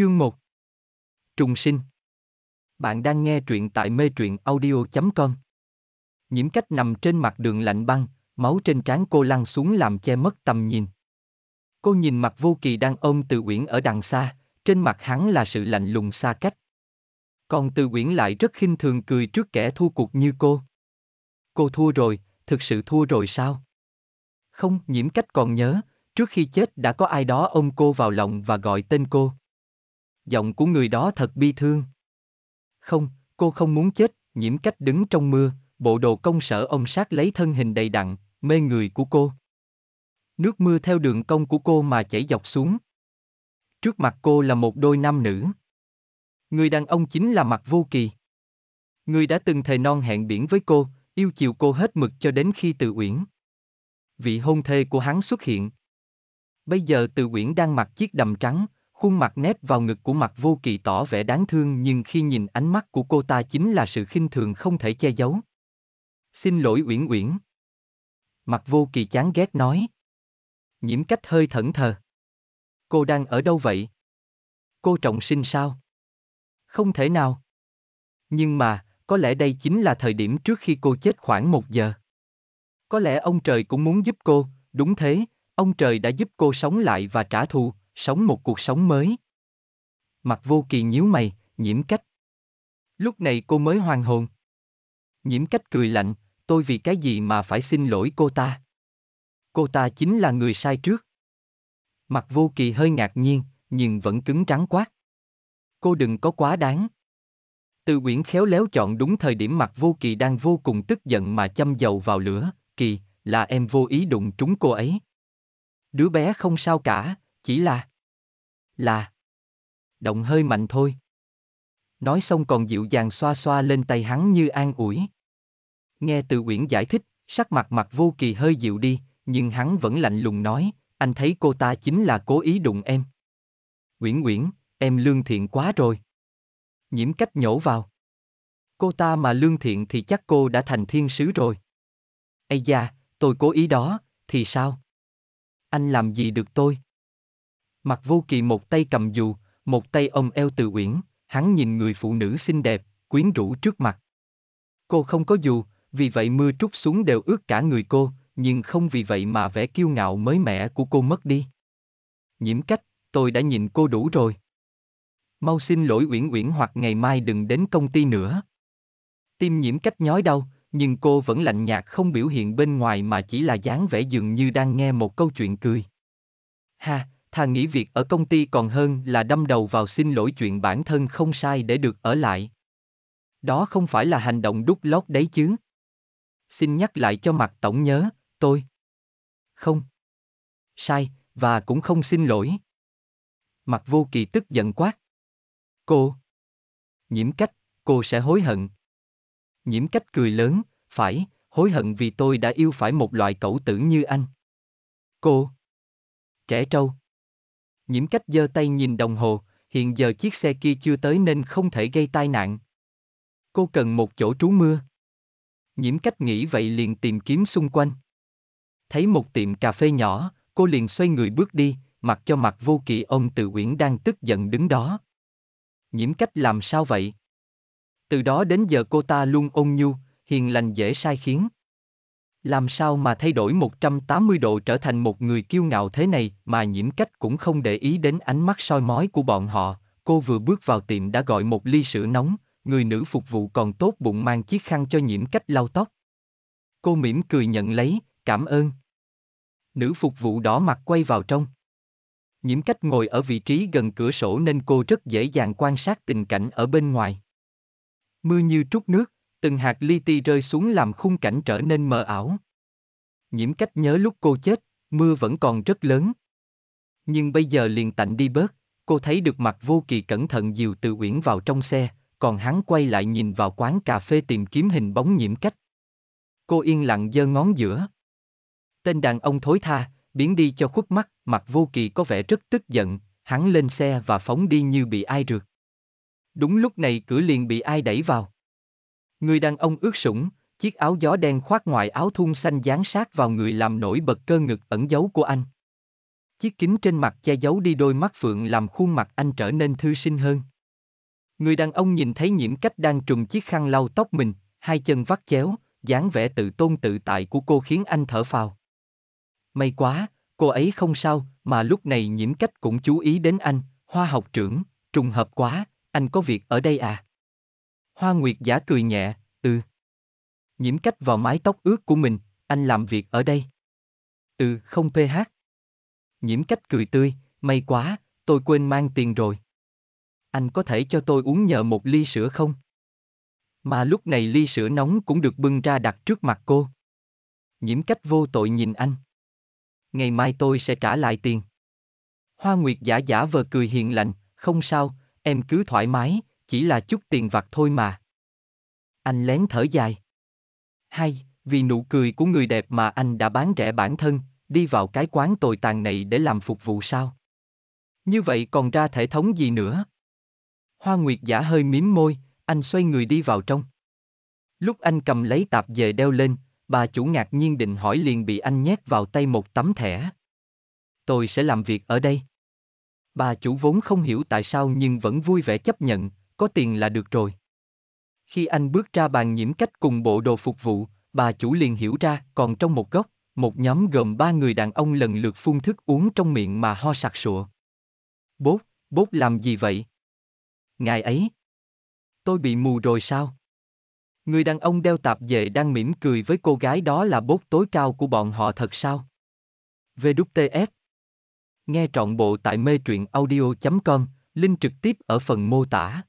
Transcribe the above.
Chương 1 Trùng sinh Bạn đang nghe truyện tại mê truyện audio.com Nhiễm cách nằm trên mặt đường lạnh băng, máu trên trán cô lăn xuống làm che mất tầm nhìn. Cô nhìn mặt vô kỳ đang ôm từ uyển ở đằng xa, trên mặt hắn là sự lạnh lùng xa cách. Còn từ uyển lại rất khinh thường cười trước kẻ thua cuộc như cô. Cô thua rồi, thực sự thua rồi sao? Không, nhiễm cách còn nhớ, trước khi chết đã có ai đó ôm cô vào lòng và gọi tên cô. Giọng của người đó thật bi thương. Không, cô không muốn chết, nhiễm cách đứng trong mưa, bộ đồ công sở ông sát lấy thân hình đầy đặn, mê người của cô. Nước mưa theo đường cong của cô mà chảy dọc xuống. Trước mặt cô là một đôi nam nữ. Người đàn ông chính là Mặt Vô Kỳ. Người đã từng thề non hẹn biển với cô, yêu chiều cô hết mực cho đến khi từ uyển. Vị hôn thê của hắn xuất hiện. Bây giờ từ uyển đang mặc chiếc đầm trắng, khuôn mặt nép vào ngực của mặt vô kỳ tỏ vẻ đáng thương nhưng khi nhìn ánh mắt của cô ta chính là sự khinh thường không thể che giấu. Xin lỗi Uyển Uyển. Mặt vô kỳ chán ghét nói. Nhiễm cách hơi thẫn thờ. Cô đang ở đâu vậy? Cô trọng sinh sao? Không thể nào. Nhưng mà, có lẽ đây chính là thời điểm trước khi cô chết khoảng một giờ. Có lẽ ông trời cũng muốn giúp cô, đúng thế, ông trời đã giúp cô sống lại và trả thù, sống một cuộc sống mới. Mặt vô kỳ nhíu mày, nhiễm cách. Lúc này cô mới hoàn hồn. Nhiễm cách cười lạnh, tôi vì cái gì mà phải xin lỗi cô ta. Cô ta chính là người sai trước. Mặt vô kỳ hơi ngạc nhiên, nhưng vẫn cứng trắng quát. Cô đừng có quá đáng. Từ quyển khéo léo chọn đúng thời điểm mặt vô kỳ đang vô cùng tức giận mà châm dầu vào lửa, kỳ, là em vô ý đụng trúng cô ấy. Đứa bé không sao cả, chỉ là... Là... Động hơi mạnh thôi. Nói xong còn dịu dàng xoa xoa lên tay hắn như an ủi. Nghe từ Uyển giải thích, sắc mặt mặt vô kỳ hơi dịu đi, nhưng hắn vẫn lạnh lùng nói, anh thấy cô ta chính là cố ý đụng em. Uyển Uyển, em lương thiện quá rồi. Nhiễm cách nhổ vào. Cô ta mà lương thiện thì chắc cô đã thành thiên sứ rồi. Ây da, tôi cố ý đó, thì sao? Anh làm gì được tôi? Mặt vô kỳ một tay cầm dù, một tay ôm eo từ uyển, hắn nhìn người phụ nữ xinh đẹp, quyến rũ trước mặt. Cô không có dù, vì vậy mưa trút xuống đều ướt cả người cô, nhưng không vì vậy mà vẻ kiêu ngạo mới mẻ của cô mất đi. Nhiễm cách, tôi đã nhìn cô đủ rồi. Mau xin lỗi Uyển Uyển hoặc ngày mai đừng đến công ty nữa. Tim nhiễm cách nhói đau, nhưng cô vẫn lạnh nhạt không biểu hiện bên ngoài mà chỉ là dáng vẻ dường như đang nghe một câu chuyện cười. Ha, thà nghĩ việc ở công ty còn hơn là đâm đầu vào xin lỗi chuyện bản thân không sai để được ở lại. Đó không phải là hành động đút lót đấy chứ. Xin nhắc lại cho mặt tổng nhớ, tôi. Không. Sai, và cũng không xin lỗi. Mặt vô kỳ tức giận quát. Cô. Nhiễm cách, cô sẽ hối hận. Nhiễm cách cười lớn, phải, hối hận vì tôi đã yêu phải một loại cẩu tử như anh. Cô. Trẻ trâu. Nhiễm cách giơ tay nhìn đồng hồ, hiện giờ chiếc xe kia chưa tới nên không thể gây tai nạn. Cô cần một chỗ trú mưa. Nhiễm cách nghĩ vậy liền tìm kiếm xung quanh. Thấy một tiệm cà phê nhỏ, cô liền xoay người bước đi, mặc cho mặt vô kỳ ông từ uyển đang tức giận đứng đó. Nhiễm cách làm sao vậy? Từ đó đến giờ cô ta luôn ôn nhu, hiền lành dễ sai khiến. Làm sao mà thay đổi 180 độ trở thành một người kiêu ngạo thế này mà nhiễm cách cũng không để ý đến ánh mắt soi mói của bọn họ, cô vừa bước vào tiệm đã gọi một ly sữa nóng, người nữ phục vụ còn tốt bụng mang chiếc khăn cho nhiễm cách lau tóc. Cô mỉm cười nhận lấy, cảm ơn. Nữ phục vụ đỏ mặt quay vào trong. Nhiễm cách ngồi ở vị trí gần cửa sổ nên cô rất dễ dàng quan sát tình cảnh ở bên ngoài. Mưa như trút nước, từng hạt li ti rơi xuống làm khung cảnh trở nên mờ ảo. Nhiễm cách nhớ lúc cô chết, mưa vẫn còn rất lớn. Nhưng bây giờ liền tạnh đi bớt, cô thấy được mặt vô kỳ cẩn thận dìu từ uyển vào trong xe, còn hắn quay lại nhìn vào quán cà phê tìm kiếm hình bóng nhiễm cách. Cô yên lặng giơ ngón giữa. Tên đàn ông thối tha, biến đi cho khuất mắt, mặt vô kỳ có vẻ rất tức giận, hắn lên xe và phóng đi như bị ai rượt. Đúng lúc này cửa liền bị ai đẩy vào. Người đàn ông ướt sũng, chiếc áo gió đen khoác ngoài áo thun xanh dán sát vào người làm nổi bật cơ ngực ẩn giấu của anh. Chiếc kính trên mặt che giấu đi đôi mắt phượng làm khuôn mặt anh trở nên thư sinh hơn. Người đàn ông nhìn thấy nhiễm cách đang trùng chiếc khăn lau tóc mình, hai chân vắt chéo, dáng vẻ tự tôn tự tại của cô khiến anh thở phào. May quá, cô ấy không sao, mà lúc này nhiễm cách cũng chú ý đến anh, hoa học trưởng, trùng hợp quá, anh có việc ở đây à? Hoa Nguyệt giả cười nhẹ, ừ. Nhiễm cách vào mái tóc ướt của mình, anh làm việc ở đây. Ừ, không PH. Nhiễm cách cười tươi, may quá, tôi quên mang tiền rồi. Anh có thể cho tôi uống nhờ một ly sữa không? Mà lúc này ly sữa nóng cũng được bưng ra đặt trước mặt cô. Nhiễm cách vô tội nhìn anh. Ngày mai tôi sẽ trả lại tiền. Hoa Nguyệt giả giả vờ cười hiền lành, không sao, em cứ thoải mái, chỉ là chút tiền vặt thôi mà. Anh lén thở dài. Hay, vì nụ cười của người đẹp mà anh đã bán rẻ bản thân, đi vào cái quán tồi tàn này để làm phục vụ sao? Như vậy còn ra thể thống gì nữa? Hoa Nguyệt giả hơi miếm môi, anh xoay người đi vào trong. Lúc anh cầm lấy tạp về đeo lên, bà chủ ngạc nhiên định hỏi liền bị anh nhét vào tay một tấm thẻ. Tôi sẽ làm việc ở đây. Bà chủ vốn không hiểu tại sao nhưng vẫn vui vẻ chấp nhận, có tiền là được rồi. Khi anh bước ra bàn nhiễm cách cùng bộ đồ phục vụ, bà chủ liền hiểu ra, còn trong một góc, một nhóm gồm ba người đàn ông lần lượt phun thức uống trong miệng mà ho sặc sụa. Bốt, bốt làm gì vậy? Ngài ấy. Tôi bị mù rồi sao? Người đàn ông đeo tạp dề đang mỉm cười với cô gái đó là bốt tối cao của bọn họ thật sao? VWTF Nghe trọn bộ tại mê truyện audio.com, link trực tiếp ở phần mô tả.